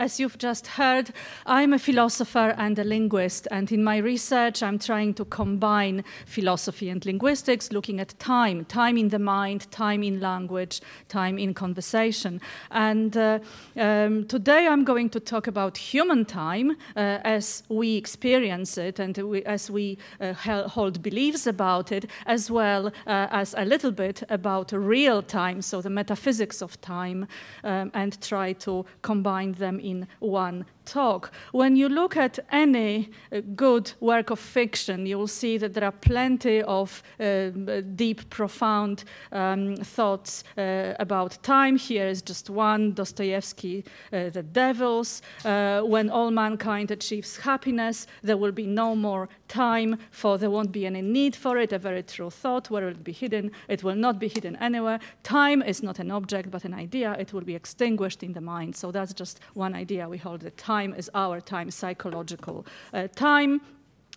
As you've just heard, I'm a philosopher and a linguist, and in my research, I'm trying to combine philosophy and linguistics, looking at time, time in the mind, time in language, time in conversation. And uh, um, today I'm going to talk about human time uh, as we experience it and we, as we uh, hold beliefs about it, as well uh, as a little bit about real time, so the metaphysics of time, um, and try to combine them in one talk. When you look at any uh, good work of fiction, you will see that there are plenty of uh, deep, profound um, thoughts uh, about time. Here is just one Dostoevsky, uh, The Devils. Uh, when all mankind achieves happiness, there will be no more time, for there won't be any need for it. A very true thought. Where will it be hidden? It will not be hidden anywhere. Time is not an object, but an idea. It will be extinguished in the mind. So that's just one idea. We hold the time time is our time, psychological uh, time.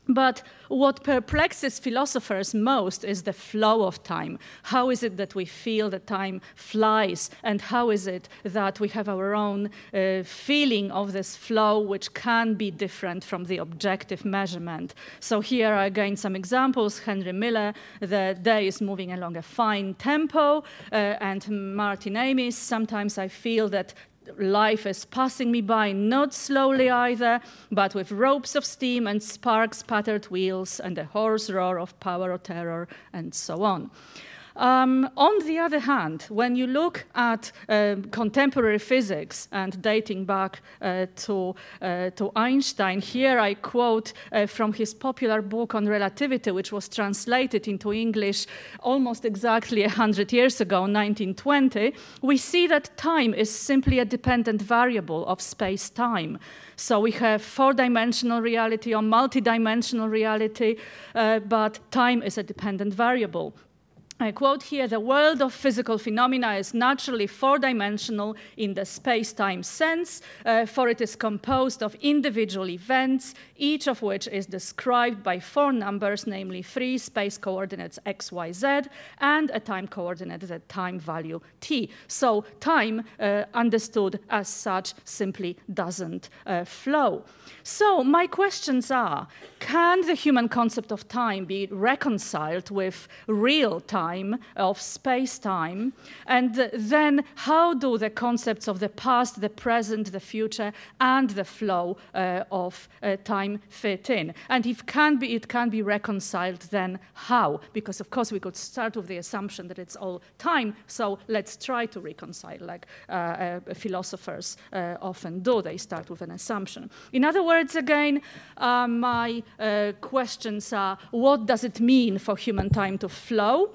But what perplexes philosophers most is the flow of time. How is it that we feel that time flies? And how is it that we have our own uh, feeling of this flow, which can be different from the objective measurement? So, here are again some examples. Henry Miller, the day is moving along a fine tempo. Uh, and Martin Amis, sometimes I feel that life is passing me by, not slowly either, but with ropes of steam and sparks spattered wheels and a hoarse roar of power or terror, and so on. Um, on the other hand, when you look at uh, contemporary physics and dating back uh, to, uh, to Einstein, here I quote uh, from his popular book on relativity, which was translated into English almost exactly 100 years ago, 1920, we see that time is simply a dependent variable of space time. So we have four dimensional reality or multi-dimensional reality, uh, but time is a dependent variable. I quote here the world of physical phenomena is naturally four dimensional in the space time sense, uh, for it is composed of individual events, each of which is described by four numbers, namely three space coordinates x, y, z, and a time coordinate, the time value t. So time, uh, understood as such, simply doesn't uh, flow. So my questions are can the human concept of time be reconciled with real time, of space time? And then how do the concepts of the past, the present, the future, and the flow uh, of uh, time fit in? And if can be, it can be reconciled, then how? Because of course we could start with the assumption that it's all time, so let's try to reconcile, like uh, uh philosophers uh, often do. They start with an assumption. In other words, again, uh, my questions are what does it mean for human time to flow?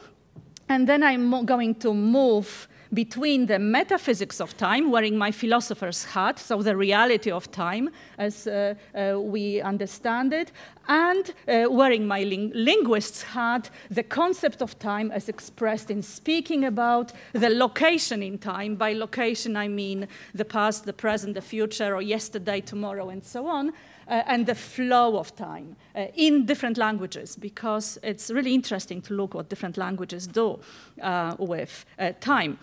And then I'm going to move between the metaphysics of time, wearing my philosopher's hat, so the reality of time as uh, uh, we understand it, and uh, wearing my ling linguist's hat, the concept of time as expressed in speaking about the location in time. By location, I mean the past, the present, the future, or yesterday, tomorrow, and so on uh, and the flow of time uh, in different languages because it's really interesting to look what different languages do uh, with uh, time.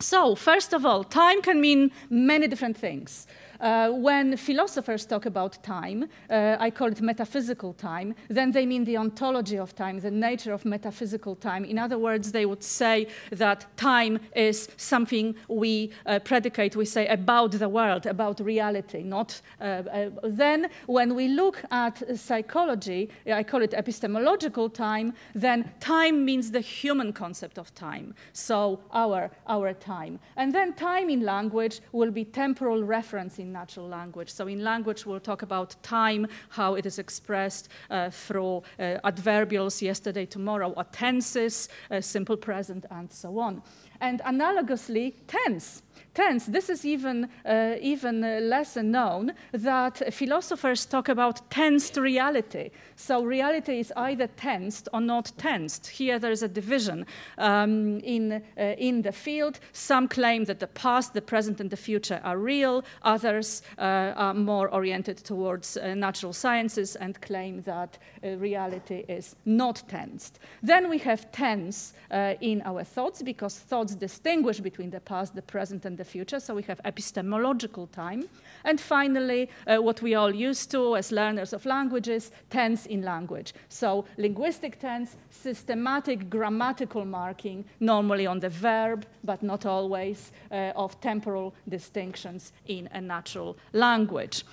So, first of all, time can mean many different things. Uh, when philosophers talk about time, uh, I call it metaphysical time, then they mean the ontology of time, the nature of metaphysical time. In other words, they would say that time is something we uh, predicate, we say about the world, about reality, not. Uh, uh, then, when we look at psychology, I call it epistemological time, then time means the human concept of time, so our, our time. And then time in language will be temporal reference in natural language. So in language, we'll talk about time, how it is expressed uh, through uh, adverbials, yesterday, tomorrow, or tenses, uh, simple present, and so on. And analogously, tense tense. This is even, uh, even uh, less known that philosophers talk about tensed reality. So reality is either tensed or not tensed. Here there is a division um, in, uh, in the field. Some claim that the past, the present, and the future are real. Others uh, are more oriented towards uh, natural sciences and claim that uh, reality is not tensed. Then we have tense in our thoughts because thoughts distinguish between the past, the present, and the the future. So we have epistemological time. And finally, uh, what we all used to as learners of languages, tense in language. So linguistic tense, systematic grammatical marking, normally on the verb, but not always, uh, of temporal distinctions in a natural language.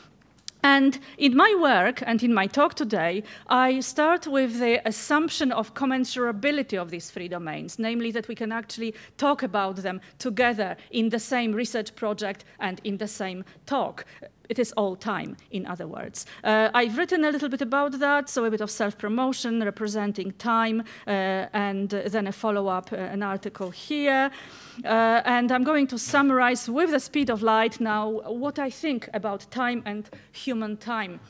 And in my work and in my talk today, I start with the assumption of commensurability of these three domains, namely that we can actually talk about them together in the same research project and in the same talk. It is all time, in other words. Uh, I've written a little bit about that, so a bit of self-promotion representing time, uh, and then a follow-up, uh, an article here. Uh, and I'm going to summarize with the speed of light now what I think about time and human time.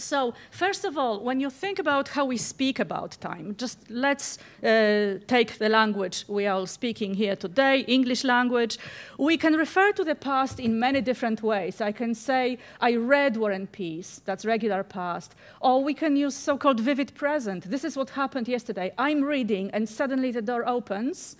So, first of all, when you think about how we speak about time, just let's uh, take the language we are all speaking here today, English language. We can refer to the past in many different ways. I can say, I read War and Peace, that's regular past. Or we can use so called vivid present. This is what happened yesterday. I'm reading, and suddenly the door opens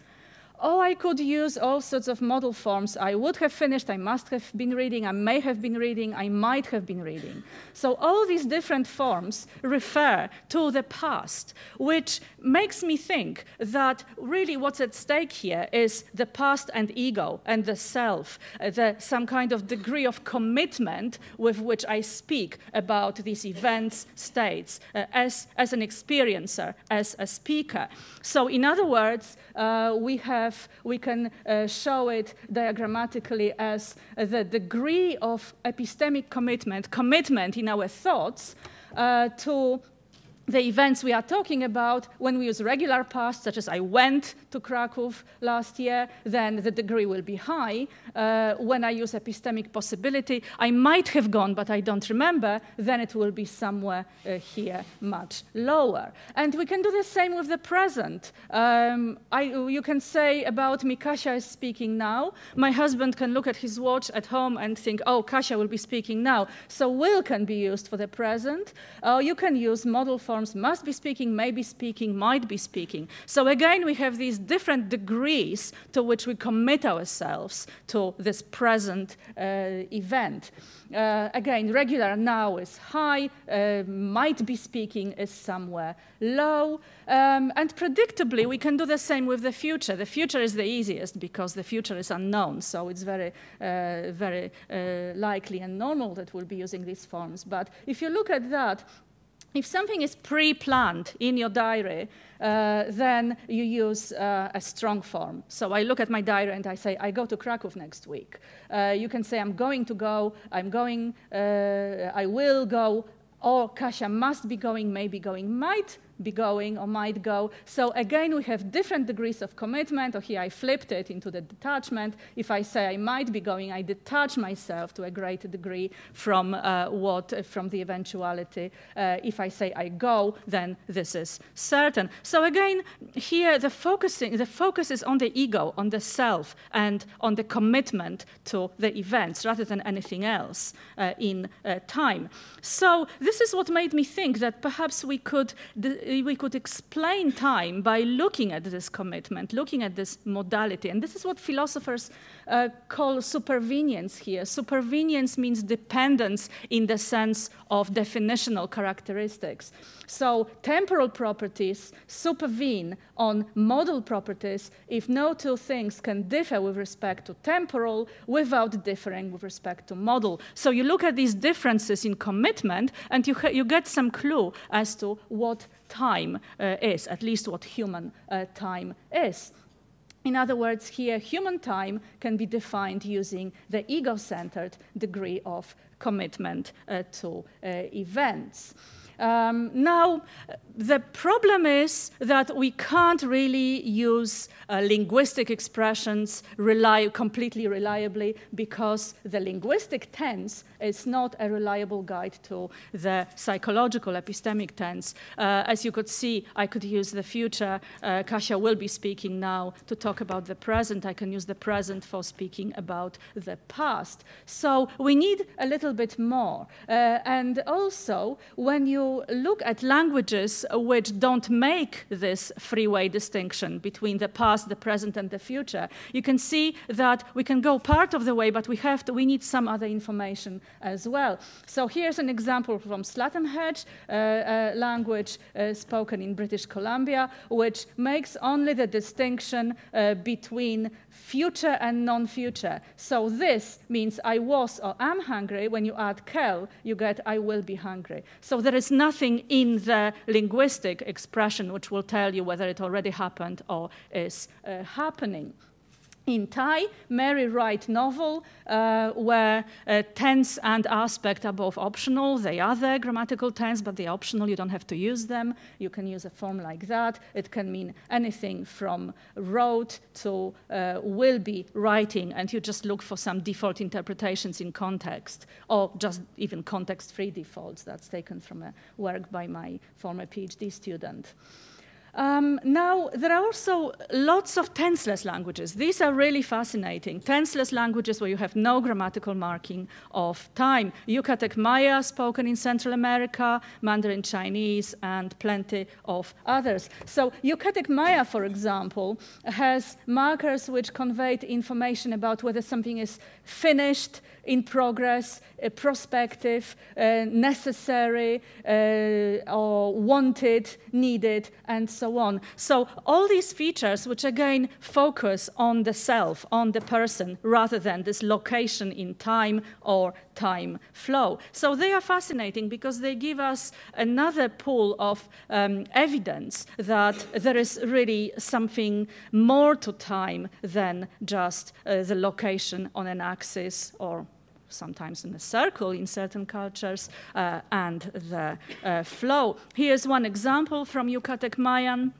Oh, I could use all sorts of modal forms. I would have finished, I must have been reading, I may have been reading, I might have been reading. So all these different forms refer to the past, which makes me think that really what's at stake here is the past and ego and the self, uh, the, some kind of degree of commitment with which I speak about these events, states, uh, as, as an experiencer, as a speaker. So in other words, uh, we have have, we can uh, show it diagrammatically as the degree of epistemic commitment, commitment in our thoughts uh, to the events we are talking about, when we use regular past, such as I went to Krakow last year, then the degree will be high. Uh, when I use epistemic possibility, I might have gone, but I don't remember, then it will be somewhere uh, here much lower. And we can do the same with the present. Um, I, you can say about me, Kasia is speaking now. My husband can look at his watch at home and think, oh, Kasia will be speaking now. So will can be used for the present. Uh, you can use modal form forms must be speaking, may be speaking, might be speaking. So again, we have these different degrees to which we commit ourselves to this present uh, event. Uh, again, regular now is high, uh, might be speaking is somewhere low, um, and predictably we can do the same with the future. The future is the easiest because the future is unknown, so it's very, uh, very uh, likely and normal that we'll be using these forms. But if you look at that, if something is pre-planned in your diary, uh, then you use uh, a strong form. So I look at my diary and I say, I go to Krakow next week. Uh, you can say, I'm going to go, I'm going, uh, I will go, or Kasia must be going, maybe going, might be going or might go. So again, we have different degrees of commitment, or here I flipped it into the detachment. If I say I might be going, I detach myself to a great degree from uh, what, uh, from the eventuality. Uh, if I say I go, then this is certain. So again, here the focusing, the focus is on the ego, on the self, and on the commitment to the events rather than anything else uh, in uh, time. So this is what made me think that perhaps we could we could explain time by looking at this commitment, looking at this modality. And this is what philosophers uh, call supervenience here. Supervenience means dependence in the sense of definitional characteristics. So temporal properties supervene on modal properties if no two things can differ with respect to temporal without differing with respect to modal. So you look at these differences in commitment and you, you get some clue as to what time uh, is, at least what human uh, time is. In other words, here, human time can be defined using the ego centered degree of commitment uh, to events. Um, now, the problem is that we can't really use uh, linguistic expressions rely completely reliably because the linguistic tense is not a reliable guide to the psychological epistemic tense. Uh, as you could see, I could use the future. Uh, Kasia will be speaking now to talk about the present. I can use the present for speaking about the past. So we need a little bit more. Uh, and also, when you look at languages which don't make this freeway distinction between the past, the present, and the future, you can see that we can go part of the way, but we have to, we need some other information as well. So here's an example from St'át'imcets, uh, uh, language uh, spoken in British Columbia, which makes only the distinction uh, between future and non-future. So this means I was or am hungry. When you add kel, you get I will be hungry. So there is nothing in the linguistic expression which will tell you whether it already happened or is uh, happening in Thai, Mary Wright novel uh, where uh, tense and aspect are both optional. They are there, grammatical tense, but they're optional. You don't have to use them. You can use a form like that. It can mean anything from wrote to uh, will be writing, and you just look for some default interpretations in context, or just even context-free defaults. That's taken from a work by my former PhD student. Um, now, there are also lots of tenseless languages. These are really fascinating. Tenseless languages where you have no grammatical marking of time. Yucatec Maya, spoken in Central America, Mandarin Chinese, and plenty of others. So Yucatec Maya, for example, has markers which convey information about whether something is finished, in progress, uh, prospective, uh, necessary, uh, or wanted, needed, and so on. So all these features, which again focus on the self, on the person, rather than this location in time or time flow. So they are fascinating because they give us another pool of um, evidence that there is really something more to time than just uh, the location on an axis or sometimes in a circle in certain cultures, uh, and the uh, flow. Here's one example from Yucatec Mayan.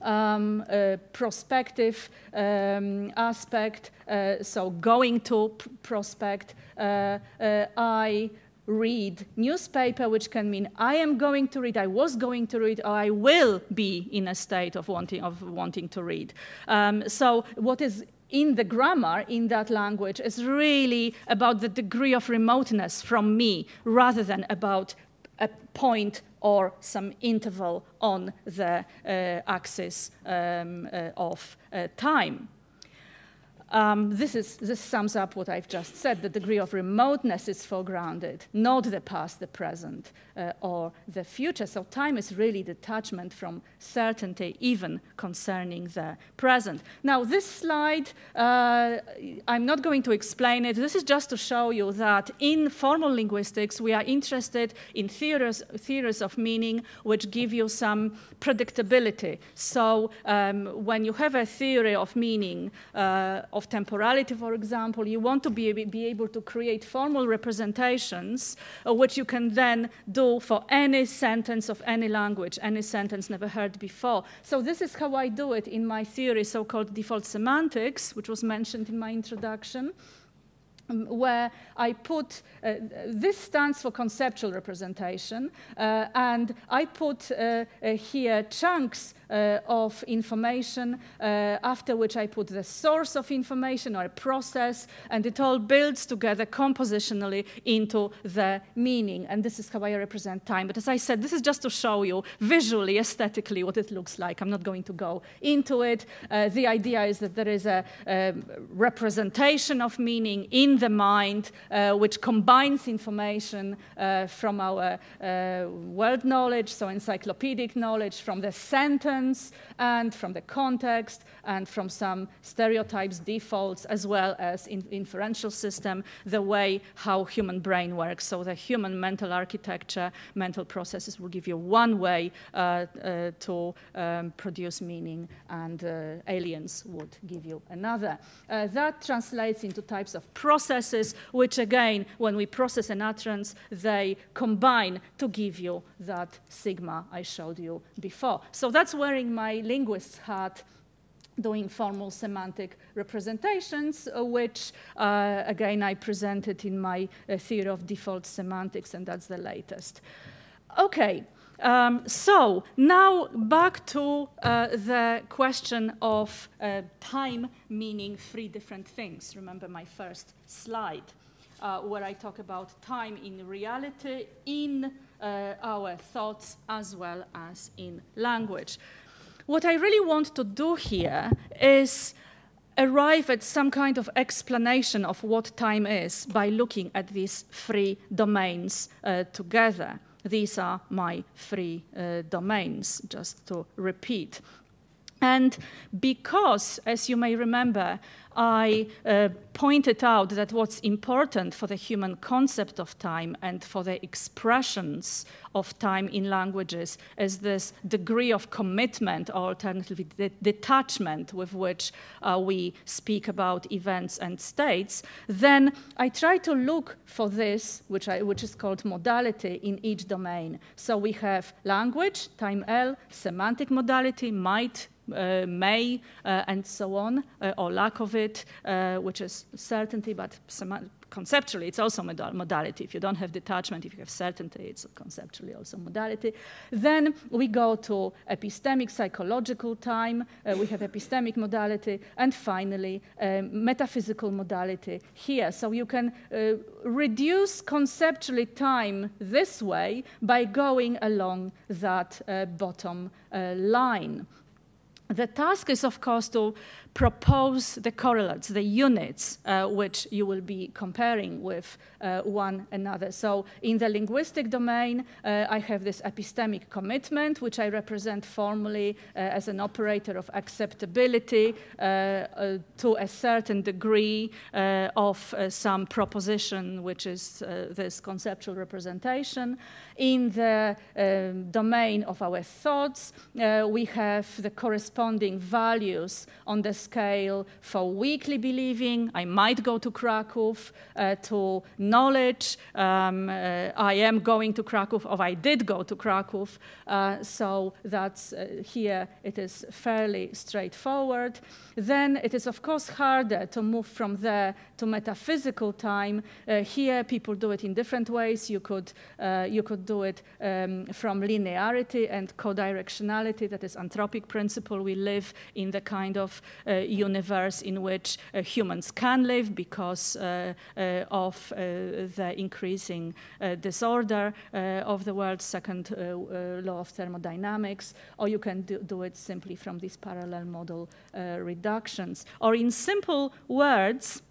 Um, prospective um, aspect, uh, so going to prospect, uh, uh, I read newspaper, which can mean I am going to read, I was going to read, or I will be in a state of wanting, of wanting to read. Um, so what is in the grammar in that language is really about the degree of remoteness from me rather than about a point or some interval on the uh, axis um, uh, of uh, time. Um, this, is, this sums up what I've just said. The degree of remoteness is foregrounded, not the past, the present, uh, or the future. So time is really detachment from certainty, even concerning the present. Now, this slide, uh, I'm not going to explain it. This is just to show you that in formal linguistics, we are interested in theories, theories of meaning which give you some predictability. So um, when you have a theory of meaning, uh, of temporality, for example, you want to be, be able to create formal representations uh, which you can then do for any sentence of any language, any sentence never heard before. So this is how I do it in my theory, so-called default semantics, which was mentioned in my introduction. Um, where I put, uh, this stands for conceptual representation, uh, and I put uh, uh here chunks of information, uh, after which I put the source of information or a process, and it all builds together compositionally into the meaning. And this is how I represent time. But as I said, this is just to show you visually, aesthetically, what it looks like. I'm not going to go into it. Uh, the idea is that there is a, a representation of meaning in the mind, uh, which combines information uh, from our uh, world knowledge, so encyclopedic knowledge, from the sentence, and from the context and from some stereotypes, defaults, as well as in inferential system, the way how human brain works. So the human mental architecture, mental processes will give you one way uh, uh, to um, produce meaning, and uh, aliens would give you another. Uh, that translates into types of processes, which again, when we process an utterance, they combine to give you that sigma I showed you before. So that's my linguist's hat doing formal semantic representations, which, uh, again, I presented in my uh, theory of default semantics, and that's the latest. Okay, um, so now back to uh, the question of uh, time meaning three different things. Remember my first slide, uh, where I talk about time in reality, in uh, our thoughts as well as in language. What I really want to do here is arrive at some kind of explanation of what time is by looking at these three domains uh, together. These are my three uh, domains, just to repeat. And because, as you may remember, I uh, pointed out that what's important for the human concept of time and for the expressions of time in languages is this degree of commitment or alternatively de detachment with which uh, we speak about events and states, then I try to look for this, which, I, which is called modality in each domain. So we have language, time L, semantic modality, might, uh, may, uh, and so on, uh, or lack of it, which is certainty, but conceptually it's also modality. If you don't have detachment, if you have certainty, it's conceptually also modality. Then we go to epistemic psychological time, uh, we have epistemic modality, and finally um, metaphysical modality here. So you can uh, reduce conceptually time this way by going along that uh, bottom line. The task is, of course, to propose the correlates, the units, uh, which you will be comparing with uh, one another. So in the linguistic domain, uh, I have this epistemic commitment, which I represent formally uh, as an operator of acceptability uh, uh, to a certain degree of some proposition, which is this conceptual representation. In the um, domain of our thoughts, we have the corresponding values on the scale for weakly believing. I might go to Krakow uh, to knowledge. Um, uh, I am going to Krakow, or I did go to Krakow. Uh, so that's uh, here it is fairly straightforward. Then it is, of course, harder to move from there to metaphysical time. Uh, here, people do it in different ways. You could, uh, you could do it um, from linearity and co-directionality, that is anthropic principle. We live in the kind of uh, universe in which uh, humans can live because uh, uh, of the increasing disorder of the world, second law of thermodynamics, or you can do, do it simply from these parallel modal reductions. Or in simple words,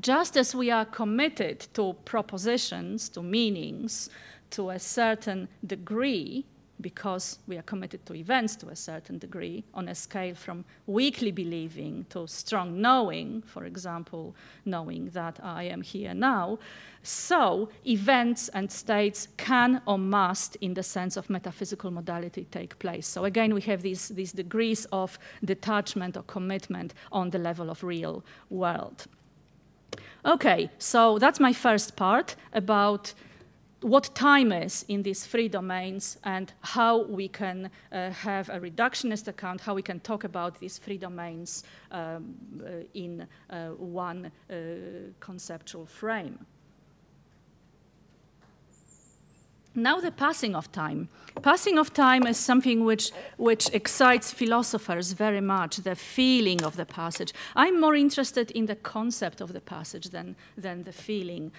just as we are committed to propositions, to meanings, to a certain degree, because we are committed to events to a certain degree on a scale from weakly believing to strong knowing, for example, knowing that I am here now. So events and states can or must, in the sense of metaphysical modality, take place. So again, we have these, these degrees of detachment or commitment on the level of real world. Okay, so that's my first part about what time is in these three domains and how we can uh, have a reductionist account, how we can talk about these three domains um, uh, in uh, one uh, conceptual frame. Now the passing of time. Passing of time is something which, which excites philosophers very much, the feeling of the passage. I'm more interested in the concept of the passage than, than the feeling.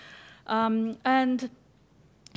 Um, and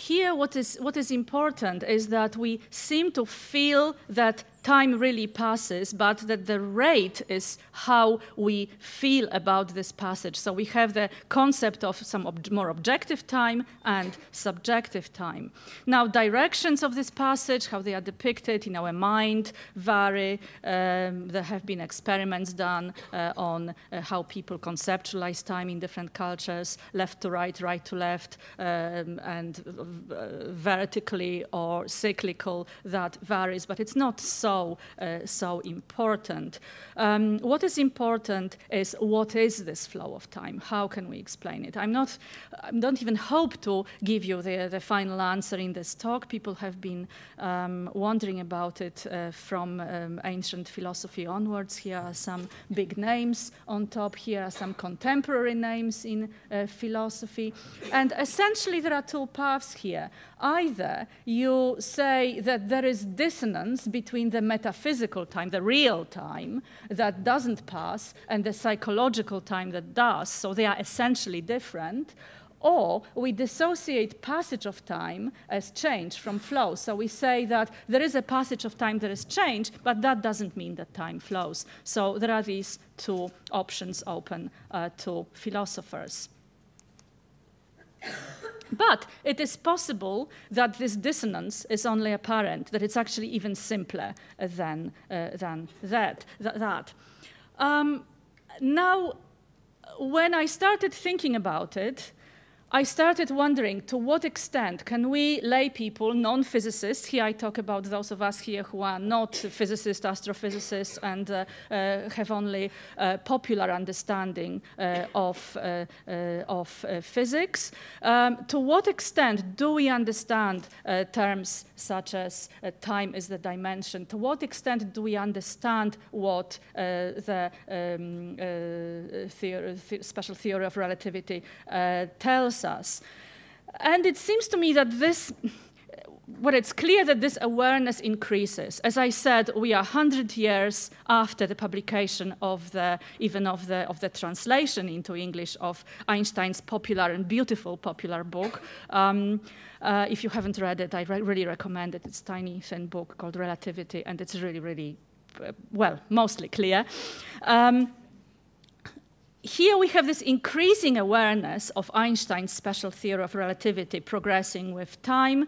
here what is, what is important is that we seem to feel that time really passes, but that the rate is how we feel about this passage. So we have the concept of some ob more objective time and subjective time. Now, directions of this passage, how they are depicted in our mind, vary. Um, there have been experiments done uh, on uh, how people conceptualize time in different cultures, left to right, right to left, um, and uh, vertically or cyclical, that varies, but it's not so so, uh, so important. Um, what is important is what is this flow of time? How can we explain it? I'm not, I don't even hope to give you the, the final answer in this talk. People have been um, wondering about it uh, from um, ancient philosophy onwards. Here are some big names on top. Here are some contemporary names in uh, philosophy. And essentially, there are two paths here. Either you say that there is dissonance between the metaphysical time, the real time, that doesn't pass, and the psychological time that does, so they are essentially different, or we dissociate passage of time as change from flow. So we say that there is a passage of time, that is change, but that doesn't mean that time flows. So there are these two options open uh, to philosophers. But it is possible that this dissonance is only apparent, that it's actually even simpler than, uh, than that. Th that. Um, now, when I started thinking about it, I started wondering to what extent can we lay people, non-physicists, here I talk about those of us here who are not physicists, astrophysicists, and uh, uh, have only uh, popular understanding uh, of, uh, uh, of physics. Um, to what extent do we understand terms such as time is the dimension? To what extent do we understand what the um, theory, th special theory of relativity tells us. And it seems to me that this, well, it's clear that this awareness increases. As I said, we are 100 years after the publication of the, even of the, of the translation into English of Einstein's popular and beautiful popular book. Um, uh, if you haven't read it, I re really recommend it. It's a tiny, thin book called Relativity, and it's really, really, uh, well, mostly clear. Um, here we have this increasing awareness of Einstein's special theory of relativity progressing with time.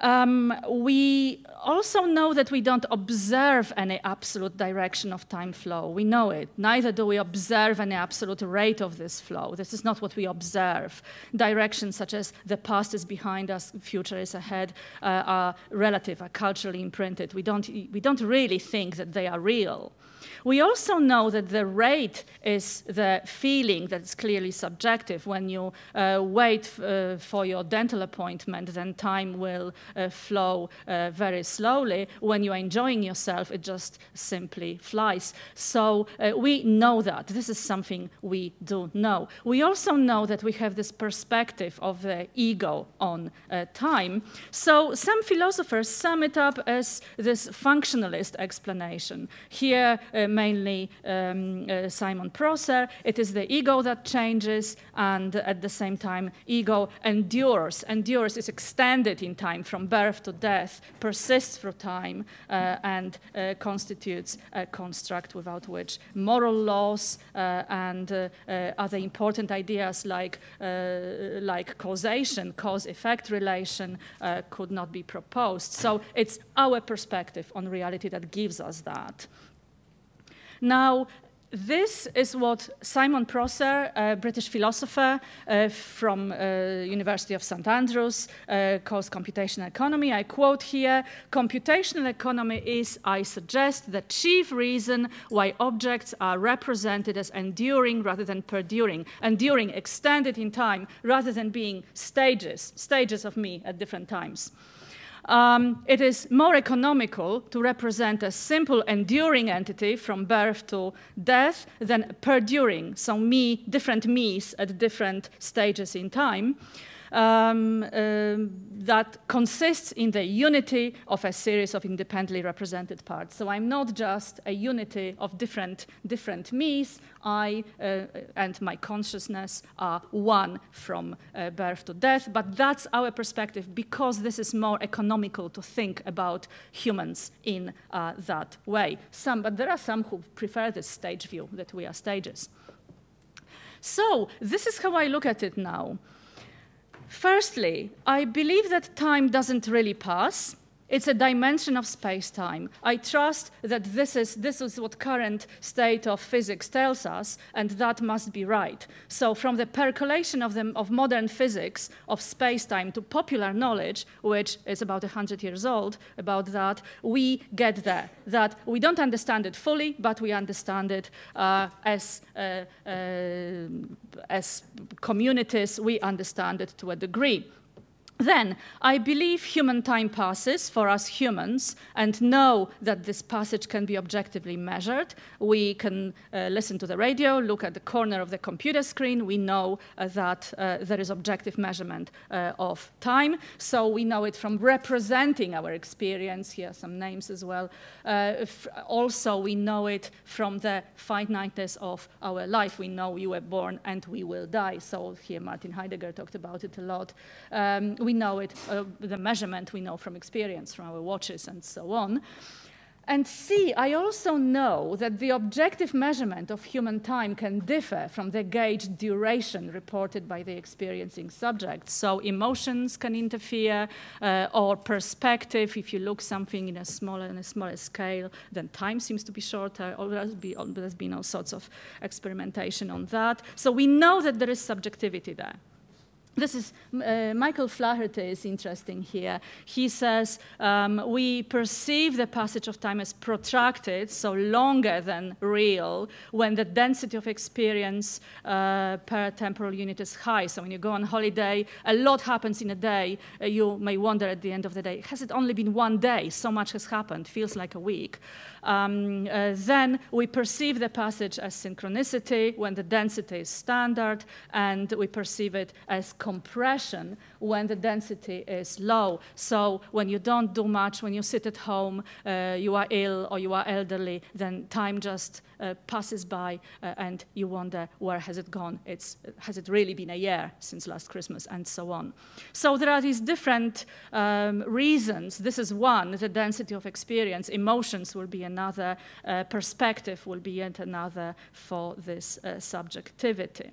Um, we also know that we don't observe any absolute direction of time flow. We know it. Neither do we observe any absolute rate of this flow. This is not what we observe. Directions such as the past is behind us, future is ahead, uh, are relative, are culturally imprinted. We don't, we don't really think that they are real. We also know that the rate is the feeling that's clearly subjective. When you uh, wait uh, for your dental appointment, then time will uh, flow uh, very slowly. When you're enjoying yourself, it just simply flies. So uh, we know that. This is something we do know. We also know that we have this perspective of the ego on uh, time. So some philosophers sum it up as this functionalist explanation. Here, mainly um, uh, Simon Prosser. It is the ego that changes, and at the same time, ego endures. Endures is extended in time from birth to death, persists through time, uh, and uh, constitutes a construct without which moral laws and other important ideas like, like causation, cause-effect relation could not be proposed. So it's our perspective on reality that gives us that. Now, this is what Simon Prosser, a British philosopher uh, from uh, University of St Andrews, uh, calls computational economy. I quote here, computational economy is, I suggest, the chief reason why objects are represented as enduring rather than perduring, enduring, extended in time, rather than being stages, stages of me at different times um, it is more economical to represent a simple enduring entity from birth to death than perduring, so me, different me's at different stages in time um, um, that consists in the unity of a series of independently represented parts. So I'm not just a unity of different, different me's, I uh, and my consciousness are one from uh, birth to death, but that's our perspective because this is more economical to think about humans in uh, that way. Some, but there are some who prefer this stage view, that we are stages. So this is how I look at it now. Firstly, I believe that time doesn't really pass. It's a dimension of space-time. I trust that this is, this is what current state of physics tells us, and that must be right. So from the percolation of, the, of modern physics, of space-time to popular knowledge, which is about 100 years old, about that, we get there. That we don't understand it fully, but we understand it uh, as, uh, uh, as communities, we understand it to a degree. Then I believe human time passes for us humans and know that this passage can be objectively measured. We can uh, listen to the radio, look at the corner of the computer screen. We know uh, that uh, there is objective measurement uh, of time. So we know it from representing our experience. Here are some names as well. Uh, also, we know it from the finiteness of our life. We know we were born and we will die. So here Martin Heidegger talked about it a lot. Um, we know it, uh, the measurement we know from experience, from our watches and so on. And C, I also know that the objective measurement of human time can differ from the gauge duration reported by the experiencing subject. So emotions can interfere, uh, or perspective. If you look something in a smaller in a smaller scale, then time seems to be shorter. There's been all sorts of experimentation on that. So we know that there is subjectivity there this is uh, Michael Flaherty is interesting here. He says um, we perceive the passage of time as protracted, so longer than real, when the density of experience uh, per temporal unit is high. So when you go on holiday, a lot happens in a day. Uh, you may wonder at the end of the day, has it only been one day? So much has happened. Feels like a week um, uh, then we perceive the passage as synchronicity when the density is standard, and we perceive it as compression when the density is low. So when you don't do much, when you sit at home, uh, you are ill or you are elderly, then time just uh, passes by uh, and you wonder where has it gone? It's, has it really been a year since last Christmas and so on. So there are these different um, reasons. This is one, the density of experience. Emotions will be. Uh, perspective will be yet another for this uh, subjectivity.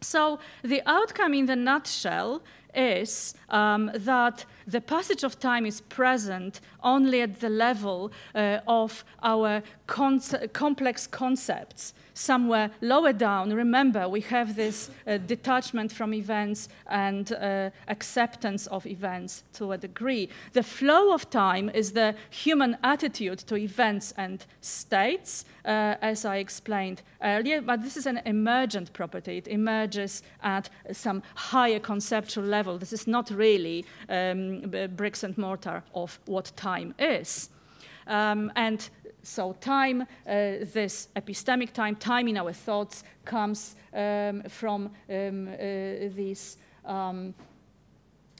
So the outcome in the nutshell is um, that the passage of time is present only at the level uh, of our complex concepts somewhere lower down, remember we have this uh, detachment from events and uh, acceptance of events to a degree. The flow of time is the human attitude to events and states, uh, as I explained earlier, but this is an emergent property. It emerges at some higher conceptual level. This is not really um, bricks and mortar of what time is. Um, and so time, uh, this epistemic time, time in our thoughts comes um, from um, uh, these um,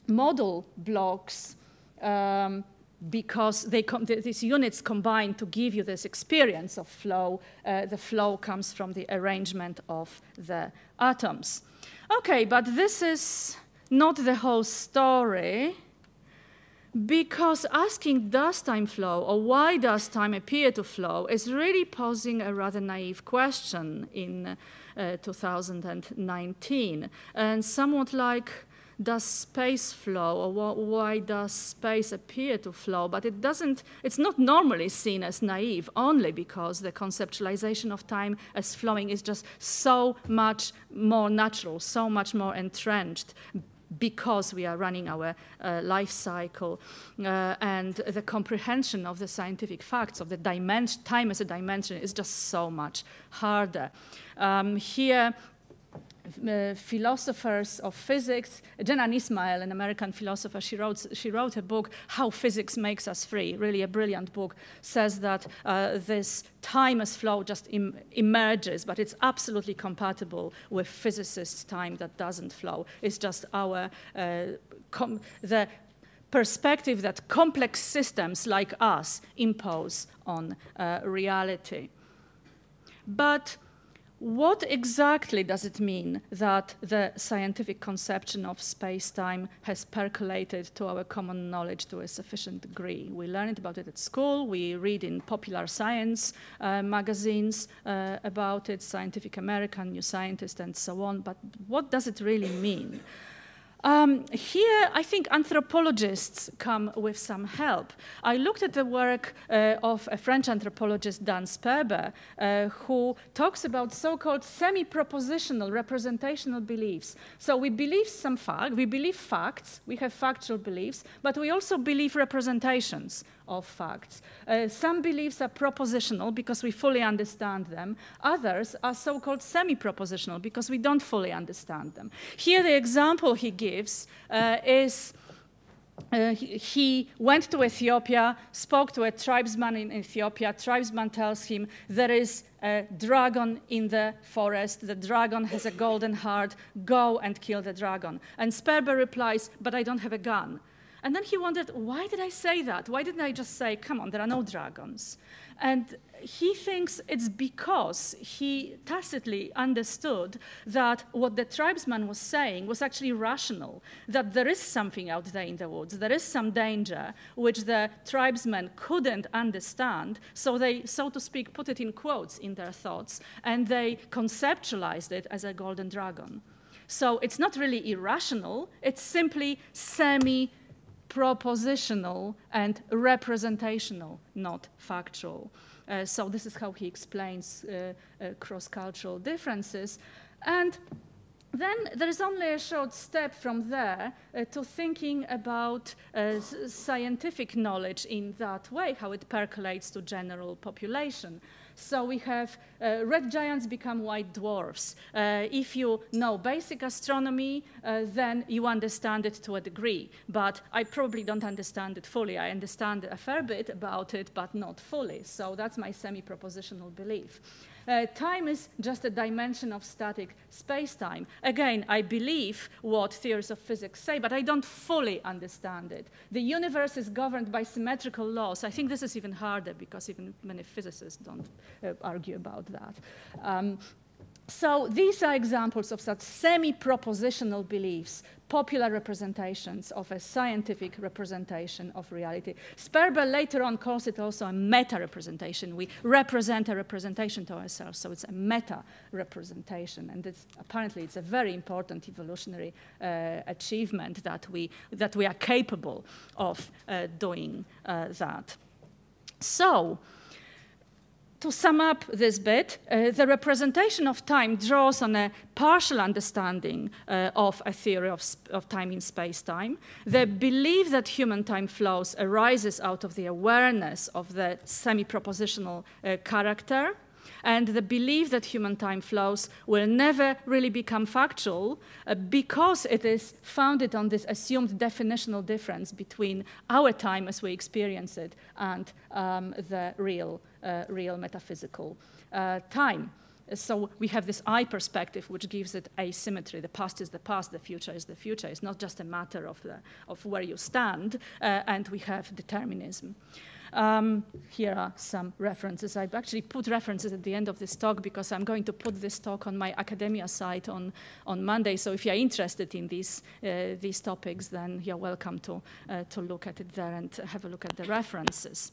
modal blocks um, because these units combine to give you this experience of flow. Uh, the flow comes from the arrangement of the atoms. Okay, but this is not the whole story. Because asking does time flow or why does time appear to flow is really posing a rather naive question in uh, 2019. And somewhat like, does space flow or why does space appear to flow? But it doesn't, it's not normally seen as naive only because the conceptualization of time as flowing is just so much more natural, so much more entrenched because we are running our uh, life cycle uh, and the comprehension of the scientific facts of the dimension, time as a dimension is just so much harder. Um, here uh, philosophers of physics. Jenann Ismael, an American philosopher, she wrote, she wrote a book, How Physics Makes Us Free, really a brilliant book, says that uh, this time as flow just Im emerges, but it's absolutely compatible with physicists' time that doesn't flow. It's just our, uh, the perspective that complex systems like us impose on uh, reality. But what exactly does it mean that the scientific conception of space-time has percolated to our common knowledge to a sufficient degree? We learned about it at school, we read in popular science uh, magazines uh, about it, Scientific American, New Scientist, and so on, but what does it really mean? Um, here, I think anthropologists come with some help. I looked at the work uh, of a French anthropologist, Dan Sperber, uh, who talks about so-called semi-propositional representational beliefs. So we believe some fact, we believe facts, we have factual beliefs, but we also believe representations of facts. Uh, some beliefs are propositional because we fully understand them. Others are so-called semi-propositional because we don't fully understand them. Here the example he gives uh, is uh, he, he, went to Ethiopia, spoke to a tribesman in Ethiopia. Tribesman tells him there is a dragon in the forest. The dragon has a golden heart. Go and kill the dragon. And Sperber replies, But I don't have a gun. And then he wondered, Why did I say that? Why didn't I just say, Come on, there are no dragons? And he thinks it's because he tacitly understood that what the tribesman was saying was actually rational, that there is something out there in the woods, there is some danger which the tribesmen couldn't understand, so they, so to speak, put it in quotes in their thoughts, and they conceptualized it as a golden dragon. So it's not really irrational, it's simply semi propositional and representational, not factual. Uh, so this is how he explains uh, uh, cross-cultural differences. And then there is only a short step from there uh, to thinking about uh, scientific knowledge in that way, how it percolates to general population. So we have uh, red giants become white dwarfs. Uh, if you know basic astronomy, uh, then you understand it to a degree. But I probably don't understand it fully. I understand a fair bit about it, but not fully. So that's my semi-propositional belief. Uh, time is just a dimension of static space-time. Again, I believe what theories of physics say, but I don't fully understand it. The universe is governed by symmetrical laws. I think this is even harder because even many physicists don't uh, argue about that. Um, so these are examples of such semi-propositional beliefs, popular representations of a scientific representation of reality. Sperber later on calls it also a meta-representation. We represent a representation to ourselves, so it's a meta-representation, and it's, apparently it's a very important evolutionary uh, achievement that we, that we are capable of uh, doing uh, that. So, to sum up this bit, uh, the representation of time draws on a partial understanding uh, of a theory of, of time in space-time. The belief that human time flows arises out of the awareness of the semi-propositional uh, character and the belief that human time flows will never really become factual uh, because it is founded on this assumed definitional difference between our time as we experience it and um, the real uh, real metaphysical uh, time. So we have this I perspective, which gives it asymmetry. The past is the past, the future is the future. It's not just a matter of, the, of where you stand, uh, and we have determinism. Um, here are some references. I've actually put references at the end of this talk because I'm going to put this talk on my academia site on, on Monday. So if you're interested in these, uh, these topics, then you're welcome to, uh, to look at it there and have a look at the references.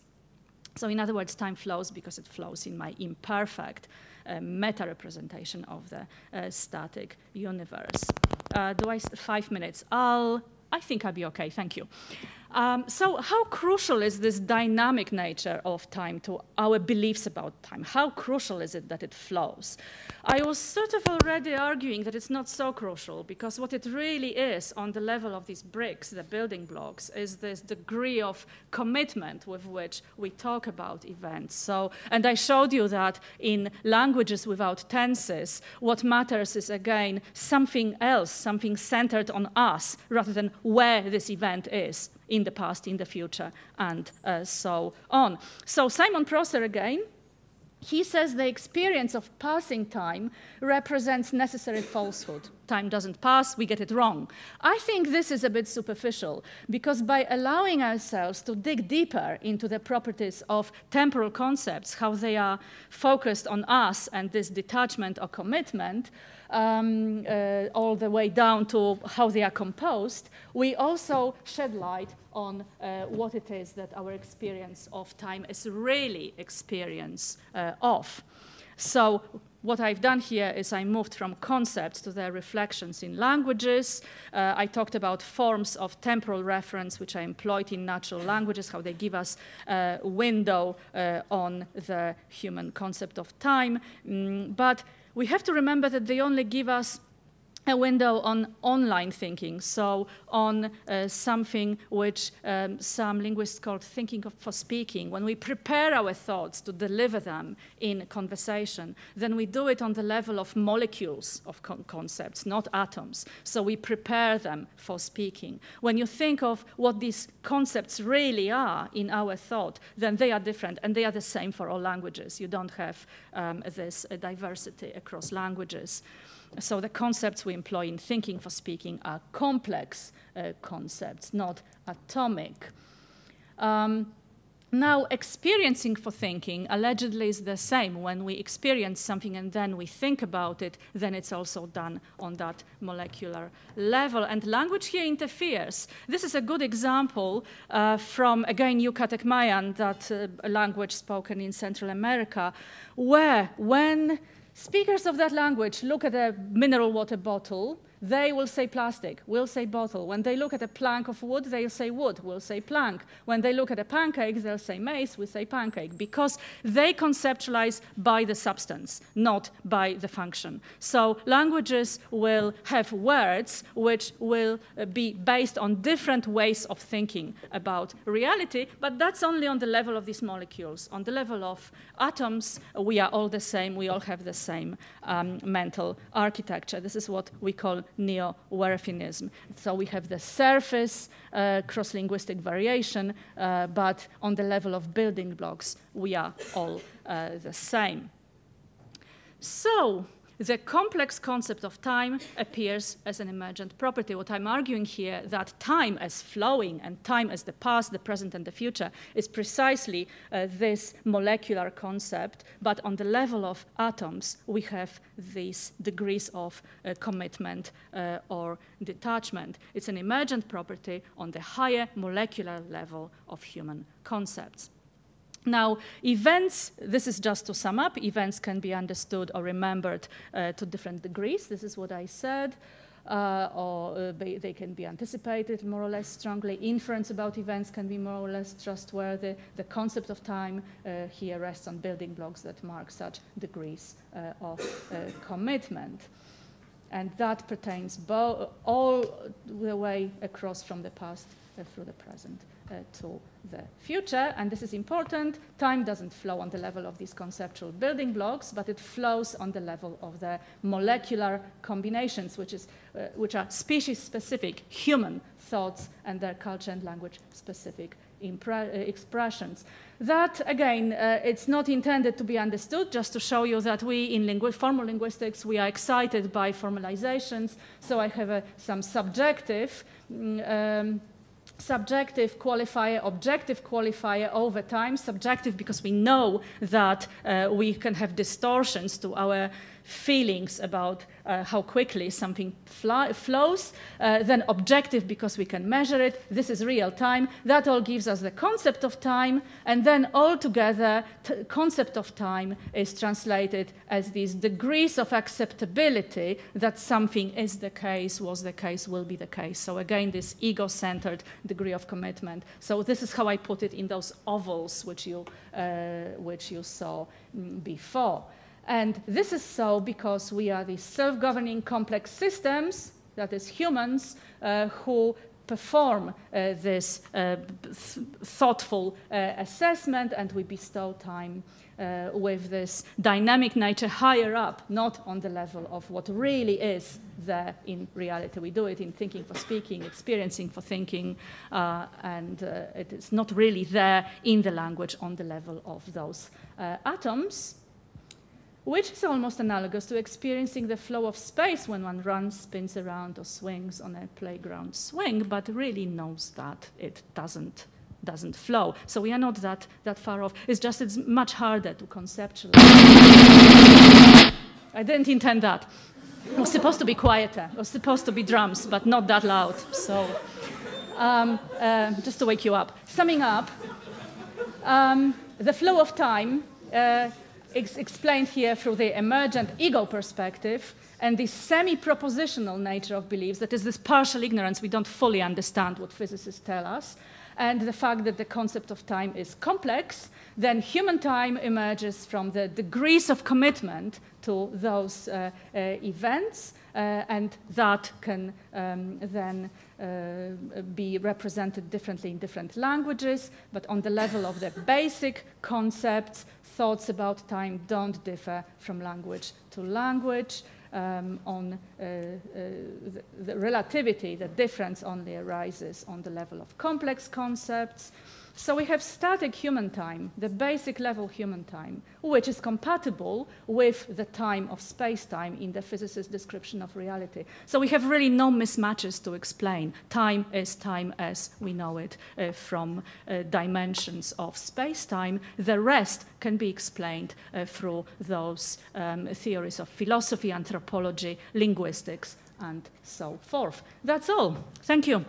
So in other words, time flows because it flows in my imperfect uh, meta-representation of the uh, static universe. Uh, do I, five minutes? I'll, I think I'll be okay, thank you. Um, so how crucial is this dynamic nature of time to our beliefs about time? How crucial is it that it flows? I was sort of already arguing that it's not so crucial because what it really is on the level of these bricks, the building blocks, is this degree of commitment with which we talk about events. So, and I showed you that in languages without tenses, what matters is again something else, something centered on us rather than where this event is in the past, in the future, and uh, so on. So Simon Prosser again, he says the experience of passing time represents necessary falsehood. Time doesn't pass, we get it wrong. I think this is a bit superficial because by allowing ourselves to dig deeper into the properties of temporal concepts, how they are focused on us and this detachment or commitment, um, uh, all the way down to how they are composed, we also shed light on uh, what it is that our experience of time is really experience uh, of. So what I've done here is I moved from concepts to their reflections in languages. Uh, I talked about forms of temporal reference, which I employed in natural languages, how they give us a window uh, on the human concept of time. Mm, but we have to remember that they only give us a window on online thinking, so on uh, something which um, some linguists call thinking of, for speaking. When we prepare our thoughts to deliver them in conversation, then we do it on the level of molecules of con concepts, not atoms. So we prepare them for speaking. When you think of what these concepts really are in our thought, then they are different, and they are the same for all languages. You don't have um, this uh, diversity across languages. So the concepts we employ in thinking for speaking are complex uh, concepts, not atomic. Um, now, experiencing for thinking allegedly is the same. When we experience something and then we think about it, then it's also done on that molecular level. And language here interferes. This is a good example uh, from, again, Yucatec Mayan, that uh, language spoken in Central America, where when Speakers of that language look at a mineral water bottle they will say plastic, we'll say bottle. When they look at a plank of wood, they'll say wood, we'll say plank. When they look at a pancake, they'll say mace, we say pancake, because they conceptualize by the substance, not by the function. So languages will have words which will uh, be based on different ways of thinking about reality, but that's only on the level of these molecules. On the level of atoms, we are all the same, we all have the same um, mental architecture. This is what we call neo-Whorfianism. So we have the surface uh, cross-linguistic variation, uh, but on the level of building blocks, we are all uh, the same. So the complex concept of time appears as an emergent property. What I'm arguing here, that time as flowing and time as the past, the present, and the future, is precisely uh, this molecular concept, but on the level of atoms, we have these degrees of uh, commitment uh, or detachment. It's an emergent property on the higher molecular level of human concepts. Now, events, this is just to sum up, events can be understood or remembered uh, to different degrees. This is what I said. Uh, or uh, they, they, can be anticipated more or less strongly. Inference about events can be more or less trustworthy. The concept of time uh, here rests on building blocks that mark such degrees uh, of uh, commitment. And that pertains all the way across from the past through the present to the future, and this is important, time doesn't flow on the level of these conceptual building blocks, but it flows on the level of the molecular combinations, which, is, uh, which are species-specific human thoughts and their culture and language-specific uh, expressions. That, again, uh, it's not intended to be understood, just to show you that we in lingu formal linguistics, we are excited by formalizations. So I have uh, some subjective mm, um, subjective qualifier, objective qualifier over time. Subjective because we know that uh, we can have distortions to our feelings about uh, how quickly something flows, uh, then objective because we can measure it. This is real time. That all gives us the concept of time, and then all altogether, concept of time is translated as these degrees of acceptability that something is the case, was the case, will be the case. So again, this ego-centered degree of commitment. So this is how I put it in those ovals which you, uh, which you saw mm, before. And this is so because we are these self-governing complex systems, that is humans, uh, who perform uh, this uh, th thoughtful uh, assessment and we bestow time uh, with this dynamic nature higher up, not on the level of what really is there in reality. We do it in thinking for speaking, experiencing for thinking, uh, and it is not really there in the language on the level of those atoms which is almost analogous to experiencing the flow of space when one runs, spins around, or swings on a playground swing, but really knows that it doesn't doesn't flow. So we are not that, that far off. It's just it's much harder to conceptualize. I didn't intend that. It was supposed to be quieter. It was supposed to be drums, but not that loud. So um, uh, just to wake you up. Summing up, um, the flow of time uh, ex explained here through the emergent ego perspective and the semi-propositional nature of beliefs, that is this partial ignorance, we don't fully understand what physicists tell us, and the fact that the concept of time is complex, then human time emerges from the degrees of commitment to those uh, uh, events, uh, and that can um, then uh, be represented differently in different languages, but on the level of the basic concepts, thoughts about time don't differ from language to language. Um, on uh, uh, the, the relativity, the difference only arises on the level of complex concepts. So we have static human time, the basic level human time, which is compatible with the time of space-time in the physicist's description of reality. So we have really no mismatches to explain. Time is time as we know it uh, from uh, dimensions of space-time. The rest can be explained uh, through those um, theories of philosophy, anthropology, linguistics, and so forth. That's all. Thank you.